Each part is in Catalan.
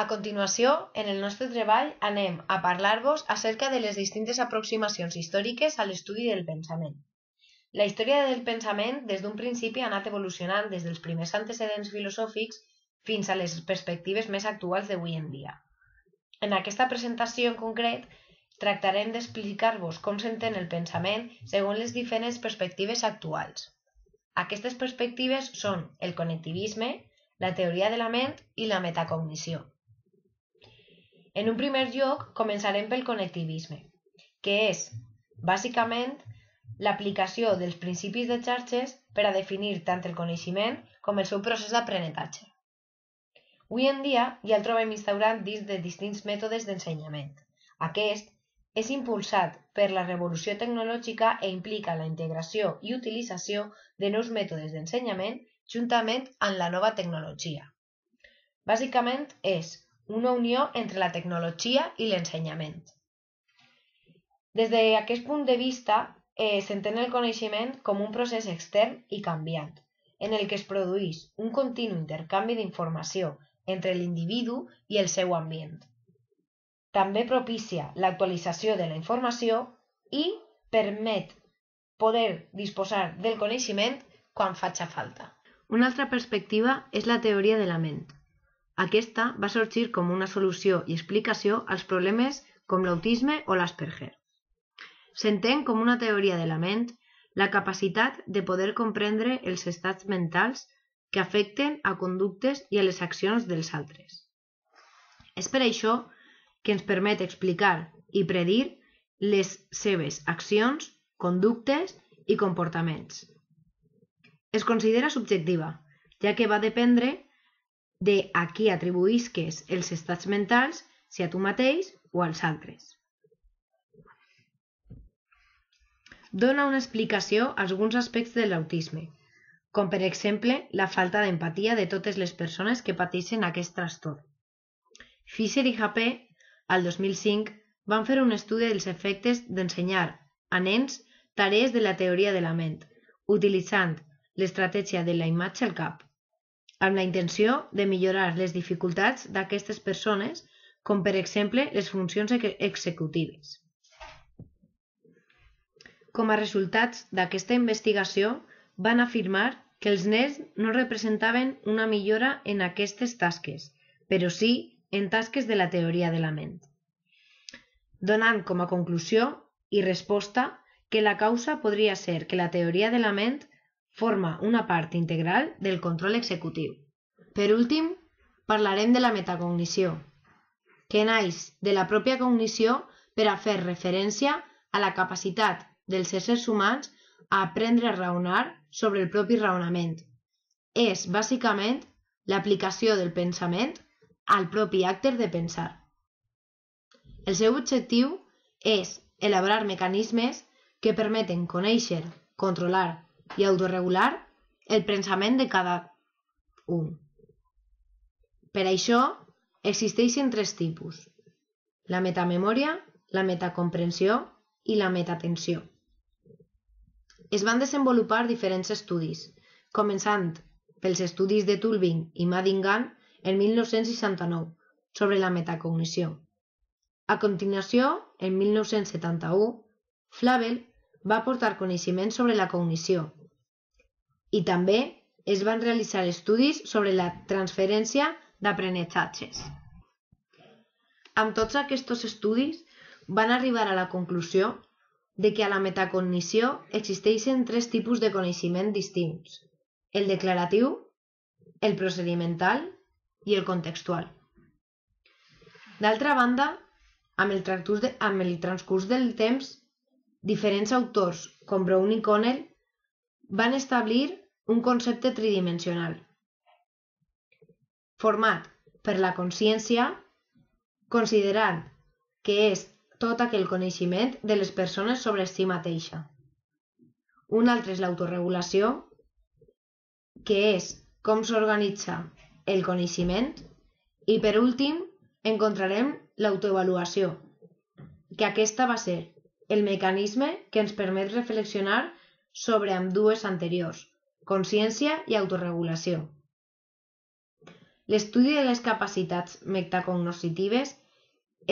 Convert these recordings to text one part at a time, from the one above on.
A continuació, en el nostre treball anem a parlar-vos acerca de les distintes aproximacions històriques a l'estudi del pensament. La història del pensament des d'un principi ha anat evolucionant des dels primers antecedents filosòfics fins a les perspectives més actuals d'avui en dia. En aquesta presentació en concret tractarem d'explicar-vos com s'entén el pensament segons les diferents perspectives actuals. Aquestes perspectives són el connectivisme, la teoria de la ment i la metacognició. En un primer lloc, començarem pel connectivisme, que és, bàsicament, l'aplicació dels principis de xarxes per a definir tant el coneixement com el seu procés d'aprenentatge. Avui en dia ja el trobem instaurat dins de distints mètodes d'ensenyament. Aquest és impulsat per la revolució tecnològica i implica la integració i utilització de nous mètodes d'ensenyament juntament amb la nova tecnologia. Bàsicament és una unió entre la tecnologia i l'ensenyament. Des d'aquest punt de vista, eh, s'entén el coneixement com un procés extern i canviant, en el que es produeix un continu intercanvi d'informació entre l'individu i el seu ambient. També propicia l'actualització de la informació i permet poder disposar del coneixement quan faci falta. Una altra perspectiva és la teoria de la ment, aquesta va sorgir com una solució i explicació als problemes com l'autisme o l'Asperger. S'entén com una teoria de la ment la capacitat de poder comprendre els estats mentals que afecten a conductes i a les accions dels altres. És per això que ens permet explicar i predir les seves accions, conductes i comportaments. Es considera subjectiva, ja que va dependre de a qui atribuïsques els estats mentals, si a tu mateix o als altres. Dona una explicació a alguns aspectes de l'autisme, com per exemple la falta d'empatia de totes les persones que pateixen aquest trastorn. Fisher i Japé, al 2005, van fer un estudi dels efectes d'ensenyar a nens tarees de la teoria de la ment, utilitzant l'estratègia de la imatge al cap amb la intenció de millorar les dificultats d'aquestes persones, com per exemple les funcions executives. Com a resultats d'aquesta investigació, van afirmar que els nens no representaven una millora en aquestes tasques, però sí en tasques de la teoria de la ment. Donant com a conclusió i resposta que la causa podria ser que la teoria de la ment forma una part integral del control executiu. Per últim, parlarem de la metacognició, que naix de la pròpia cognició per a fer referència a la capacitat dels éssers humans a aprendre a raonar sobre el propi raonament. És, bàsicament, l'aplicació del pensament al propi acte de pensar. El seu objectiu és elaborar mecanismes que permeten conèixer, controlar i autorregular el pensament de cada un. Per això, existeixen tres tipus: la metamemòria, la metacomprensió i la metatensió. Es van desenvolupar diferents estudis, començant pels estudis de Tulving i Madingan en 1969 sobre la metacognició. A continuació, en 1971, Flavel va aportar coneixement sobre la cognició i també es van realitzar estudis sobre la transferència d'aprenentatges. Amb tots aquests estudis van arribar a la conclusió de que a la metacognició existeixen tres tipus de coneixement distints, el declaratiu, el procedimental i el contextual. D'altra banda, amb el, de, amb el transcurs del temps, diferents autors, com Brown i Connell, van establir un concepte tridimensional, format per la consciència, considerant que és tot aquell coneixement de les persones sobre si mateixa. Un altre és l'autoregulació, que és com s'organitza el coneixement, i per últim encontrarem l'autoavaluació, que aquesta va ser el mecanisme que ens permet reflexionar sobre amb dues anteriors, consciència i autorregulació. L'estudi de les capacitats metacognoscitives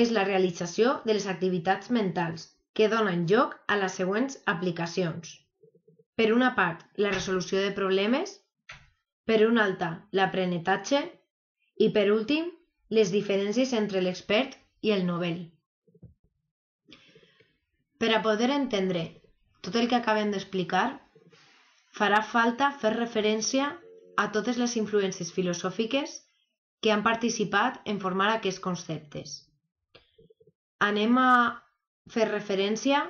és la realització de les activitats mentals que donen lloc a les següents aplicacions. Per una part, la resolució de problemes, per una altra, l'aprenentatge i, per últim, les diferències entre l'expert i el novel. Per a poder entendre tot el que acabem d'explicar, farà falta fer referència a totes les influències filosòfiques que han participat en formar aquests conceptes. Anem a fer referència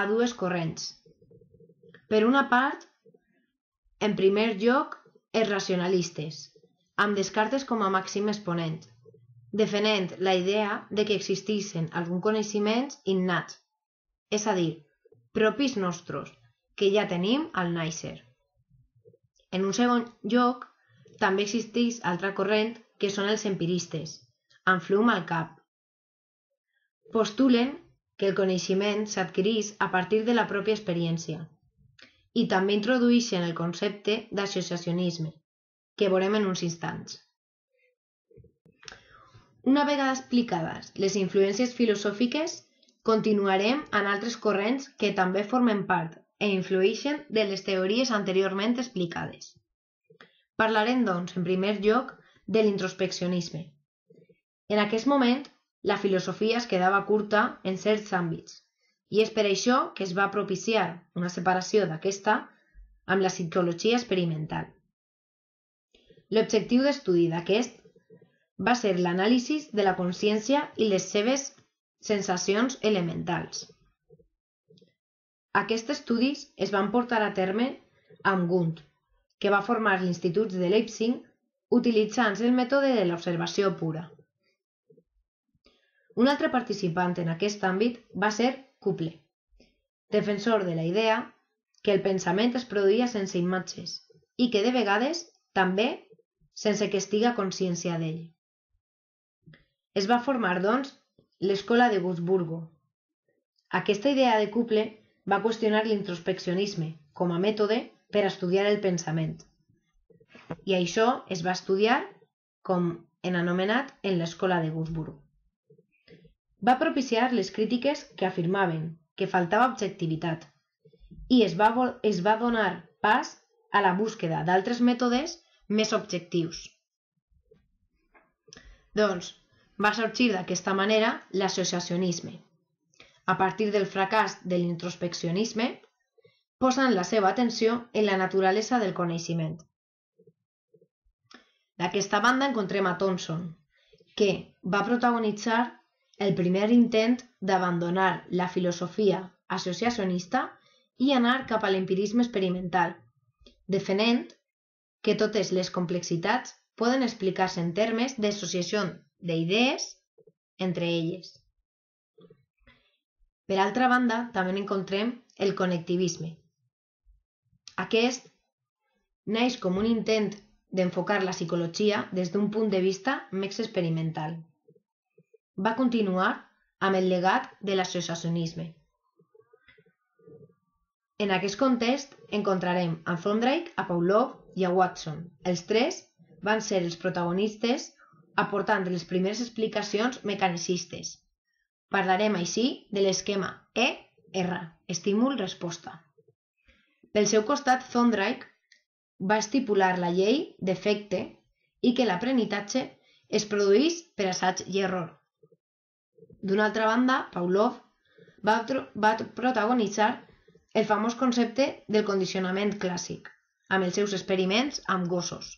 a dues corrents. Per una part, en primer lloc, els racionalistes, amb Descartes com a màxim exponent, defenent la idea de que existissin alguns coneixements innats, és a dir, propis nostres, que ja tenim al nàixer. En un segon lloc, també existeix altra corrent que són els empiristes, amb flum al cap. Postulen que el coneixement s'adquirís a partir de la pròpia experiència i també introdueixen el concepte d'associacionisme, que veurem en uns instants. Una vegada explicades les influències filosòfiques, continuarem en altres corrents que també formen part e influeixen de les teories anteriorment explicades. Parlarem, doncs, en primer lloc, de l'introspeccionisme. En aquest moment, la filosofia es quedava curta en certs àmbits, i és per això que es va propiciar una separació d'aquesta amb la psicologia experimental. L'objectiu d'estudi d'aquest va ser l'anàlisi de la consciència i les seves sensacions elementals. Aquests estudis es van portar a terme amb Gunt, que va formar l'Institut de Leipzig utilitzant el mètode de l'observació pura. Un altre participant en aquest àmbit va ser Couple, defensor de la idea que el pensament es produïa sense imatges i que de vegades també sense que estiga consciència d'ell. Es va formar, doncs, l'escola de Wurzburgo. Aquesta idea de couple va qüestionar l'introspeccionisme com a mètode per estudiar el pensament. I això es va estudiar com en anomenat en l'escola de Wurzburgo va propiciar les crítiques que afirmaven que faltava objectivitat i es va, es va donar pas a la búsqueda d'altres mètodes més objectius. Doncs, va sorgir d'aquesta manera l'associacionisme. A partir del fracàs de l'introspeccionisme, posant la seva atenció en la naturalesa del coneixement. D'aquesta banda encontrem a Thomson, que va protagonitzar el primer intent d'abandonar la filosofia associacionista i anar cap a l'empirisme experimental, defenent que totes les complexitats poden explicar-se en termes d'associació d'idees entre elles. Per altra banda, també encontrem el connectivisme. Aquest neix com un intent d'enfocar la psicologia des d'un punt de vista més experimental va continuar amb el llegat de l'associacionisme. En aquest context encontrarem a Thorndike, a Pavlov i a Watson. Els tres van ser els protagonistes aportant les primeres explicacions mecanicistes. Parlarem així de l'esquema E-R, estímul-resposta. Pel seu costat, Thorndike va estipular la llei d'efecte i que l'aprenentatge es produís per assaig i error. D'una altra banda, Pavlov va, va protagonitzar el famós concepte del condicionament clàssic, amb els seus experiments amb gossos.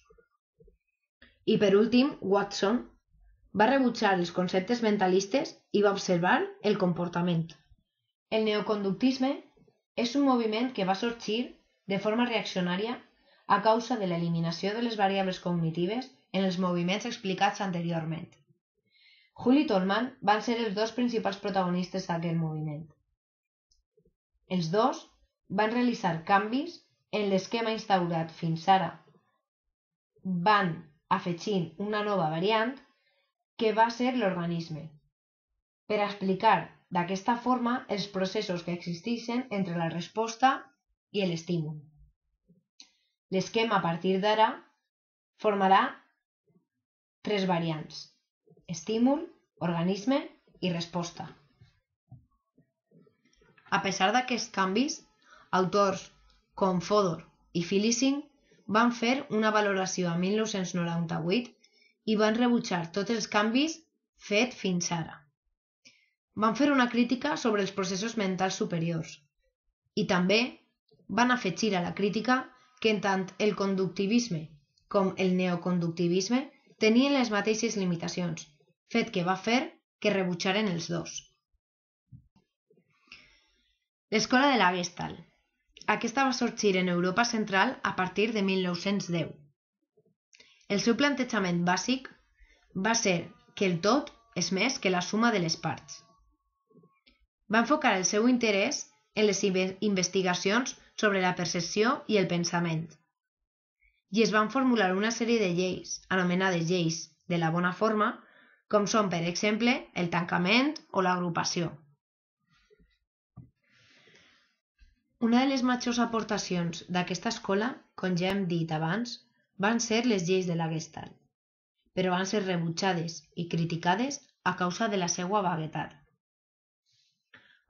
I per últim, Watson va rebutjar els conceptes mentalistes i va observar el comportament. El neoconductisme és un moviment que va sorgir de forma reaccionària a causa de l'eliminació de les variables cognitives en els moviments explicats anteriorment. Hull i Tolman van ser els dos principals protagonistes d'aquest moviment. Els dos van realitzar canvis en l'esquema instaurat fins ara. Van afegir una nova variant que va ser l'organisme, per explicar d'aquesta forma els processos que existeixen entre la resposta i l'estímul. L'esquema a partir d'ara formarà tres variants: estímul, organisme i resposta. A pesar d'aquests canvis, autors com Fodor i Filising van fer una valoració a 1998 i van rebutjar tots els canvis fet fins ara. Van fer una crítica sobre els processos mentals superiors i també van afegir a la crítica que tant el conductivisme com el neoconductivisme tenien les mateixes limitacions, fet que va fer que rebutjaren els dos. L'escola de la Gestalt. Aquesta va sorgir en Europa central a partir de 1910. El seu plantejament bàsic va ser que el tot és més que la suma de les parts. Va enfocar el seu interès en les investigacions sobre la percepció i el pensament i es van formular una sèrie de lleis, anomenades lleis de la bona forma, com són, per exemple, el tancament o l'agrupació. Una de les majors aportacions d'aquesta escola, com ja hem dit abans, van ser les lleis de la Gestalt, però van ser rebutjades i criticades a causa de la seva vaguetat.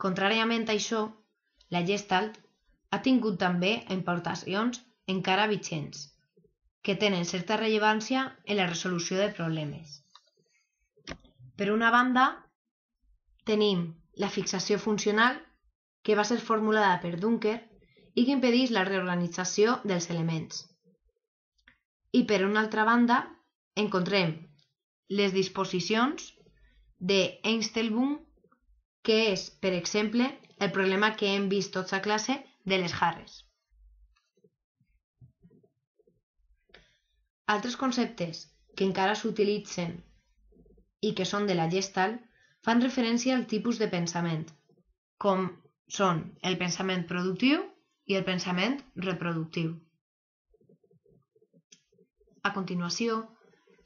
Contràriament a això, la Gestalt ha tingut també importacions encara vigents, que tenen certa rellevància en la resolució de problemes. Per una banda, tenim la fixació funcional, que va ser formulada per Dunker i que impedeix la reorganització dels elements. I per una altra banda, encontrem les disposicions de que és, per exemple, el problema que hem vist tots a classe de les jarres. Altres conceptes que encara s'utilitzen i que són de la Gestalt fan referència al tipus de pensament, com són el pensament productiu i el pensament reproductiu. A continuació,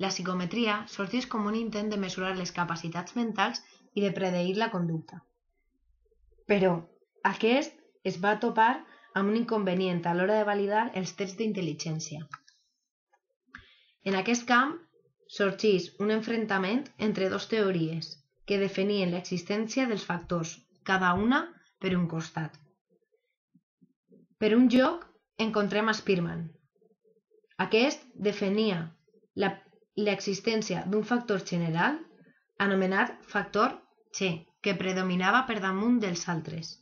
la psicometria sorgeix com un intent de mesurar les capacitats mentals i de predeir la conducta. Però aquest es va topar amb un inconvenient a l'hora de validar els tests d'intel·ligència. En aquest camp sorgeix un enfrontament entre dos teories que definien l'existència dels factors, cada una per un costat. Per un joc encontrem a Spearman. Aquest definia l'existència d'un factor general anomenat factor Che, que predominava per damunt dels altres.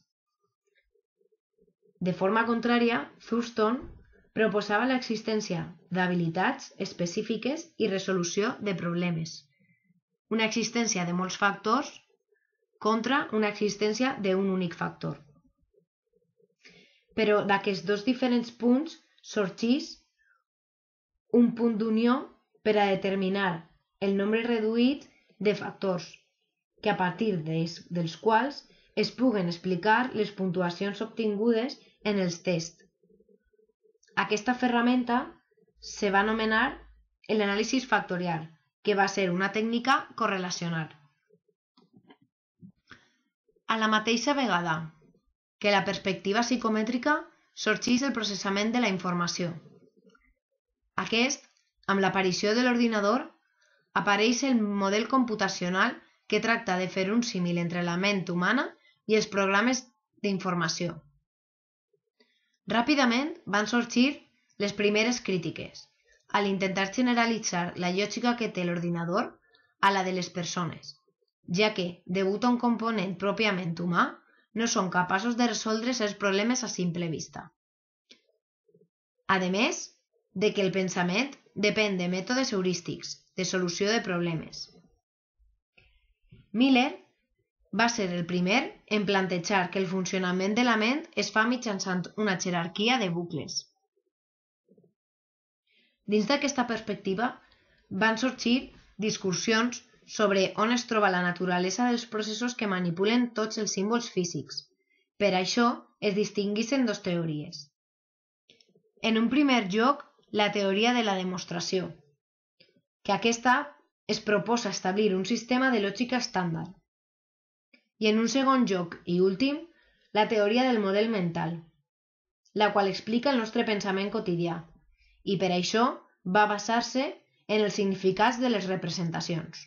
De forma contrària, Thurston proposava l'existència d'habilitats específiques i resolució de problemes, una existència de molts factors contra una existència d'un únic factor. Però d'aquests dos diferents punts sorgís un punt d'unió per a determinar el nombre reduït de factors, que a partir dels quals es puguen explicar les puntuacions obtingudes en els tests aquesta ferramenta se va anomenar l'anàlisi factorial, que va ser una tècnica correlacional. A la mateixa vegada que la perspectiva psicomètrica sorgeix el processament de la informació. Aquest, amb l'aparició de l'ordinador, apareix el model computacional que tracta de fer un símil entre la ment humana i els programes d'informació. Ràpidament van sorgir les primeres crítiques, a l'intentar generalitzar la lògica que té l'ordinador a la de les persones, ja que, degut a un component pròpiament humà, no són capaços de resoldre els problemes a simple vista. A més, de que el pensament depèn de mètodes heurístics de solució de problemes. Miller va ser el primer en plantejar que el funcionament de la ment es fa mitjançant una jerarquia de bucles. Dins d'aquesta perspectiva van sorgir discussions sobre on es troba la naturalesa dels processos que manipulen tots els símbols físics. Per això es distinguissin dos teories. En un primer lloc, la teoria de la demostració, que aquesta es proposa establir un sistema de lògica estàndard, i en un segon lloc i últim, la teoria del model mental, la qual explica el nostre pensament quotidià, i per això va basar-se en els significats de les representacions.